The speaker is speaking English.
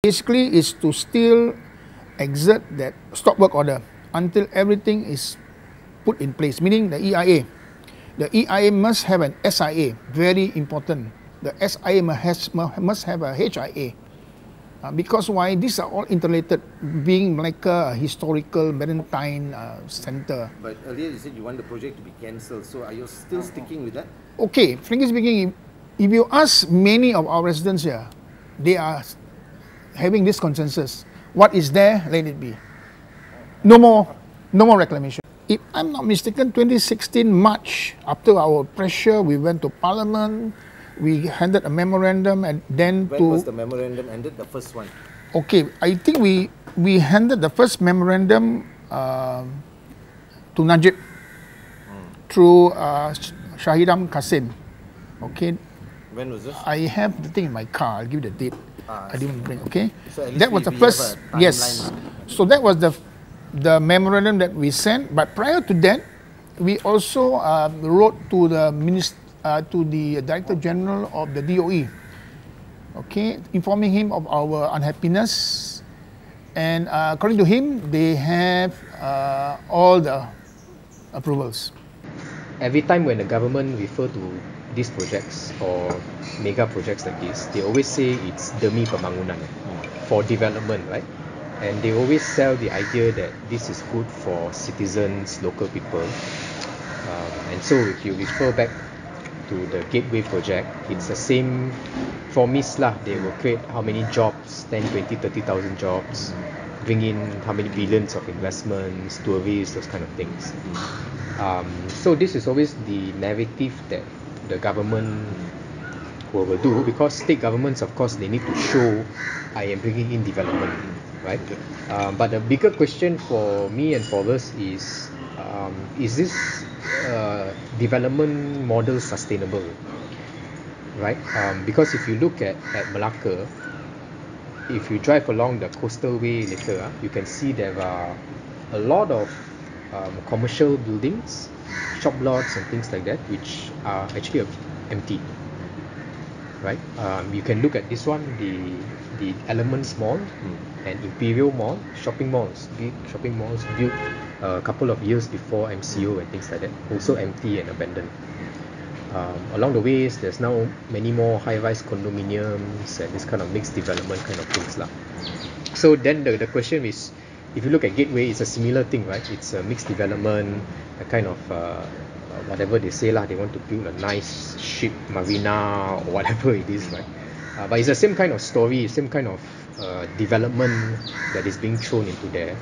Basically, is to still exert that stop work order until everything is put in place, meaning the EIA. The EIA must have an SIA, very important. The SIA must, must have a HIA. Uh, because why? These are all interrelated, being like a historical maritime uh, center. But earlier you said you want the project to be cancelled, so are you still sticking with that? Okay, frankly speaking, if, if you ask many of our residents here, they are having this consensus. What is there, let it be. No more, no more reclamation. If I'm not mistaken, 2016 March, after our pressure, we went to Parliament, we handed a memorandum and then when to... was the memorandum ended, the first one? Okay, I think we, we handed the first memorandum uh, to Najib through uh, Shahidan Kassim. Okay. When was this? I have the thing in my car. I'll give you the date. Ah, I didn't bring. Okay, so that was the first. Yes, so that was the the memorandum that we sent. But prior to that, we also uh, wrote to the minister, uh, to the director general of the DOE. Okay, informing him of our unhappiness, and uh, according to him, they have uh, all the approvals. Every time when the government refer to these projects or mega projects like this, they always say it's demi pembangunan for development, right? And they always sell the idea that this is good for citizens, local people. Um, and so if you refer back to the Gateway project, it's the same For promise lah. They will create how many jobs, 10, 20, 30,000 jobs, bring in how many billions of investments, tourists, those kind of things. Um, so this is always the narrative that the government will, do because state governments of course they need to show I am bringing in development right? Um, but the bigger question for me and for us is um, is this uh, development model sustainable right? Um, because if you look at, at Malacca if you drive along the coastal way later uh, you can see there are a lot of um, commercial buildings shop lots and things like that which are actually empty right um, you can look at this one the the elements mall mm. and imperial mall shopping malls big shopping malls built a couple of years before mco and things like that also empty and abandoned um, along the ways there's now many more high-rise condominiums and this kind of mixed development kind of things lah. so then the, the question is if you look at gateway it's a similar thing right? It's a mixed development a kind of uh, whatever they say lah they want to build a nice ship marina or whatever it is right? Uh, but it's the same kind of story same kind of uh, development that is being thrown into there